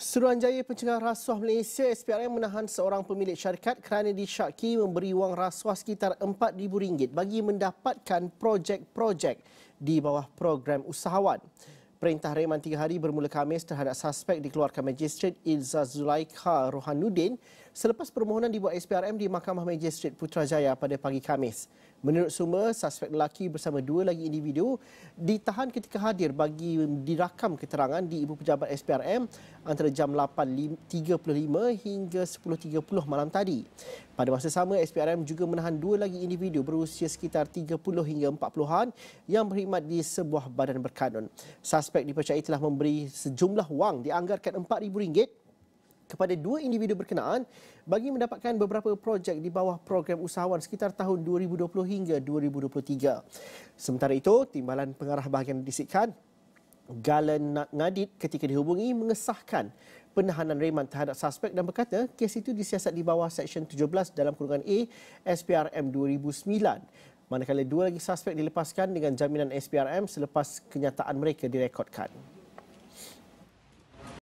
Suruhanjaya Pencegahan Rasuah Malaysia SPRM menahan seorang pemilik syarikat kerana disyaki memberi wang rasuah sekitar RM4,000 bagi mendapatkan projek-projek di bawah program usahawan. Perintah reman tiga hari bermula Khamis terhadap suspek dikeluarkan Magistrate Ilza Zulaikha Rohanuddin selepas permohonan dibuat SPRM di Mahkamah Magistrate Putrajaya pada pagi Khamis. Menurut sumber, suspek lelaki bersama dua lagi individu ditahan ketika hadir bagi dirakam keterangan di Ibu Pejabat SPRM antara jam 8.35 hingga 10.30 malam tadi. Pada masa sama, SPRM juga menahan dua lagi individu berusia sekitar 30 hingga 40-an yang berkhidmat di sebuah badan berkanun. Suspek dipercayai telah memberi sejumlah wang dianggarkan RM4,000 kepada dua individu berkenaan bagi mendapatkan beberapa projek di bawah program usahawan sekitar tahun 2020 hingga 2023. Sementara itu, Timbalan Pengarah Bahagian Disikan Galen Nadit ketika dihubungi mengesahkan penahanan reman terhadap suspek dan berkata kes itu disiasat di bawah Seksyen 17 dalam kurungan A SPRM 2009 manakala dua lagi suspek dilepaskan dengan jaminan SPRM selepas kenyataan mereka direkodkan.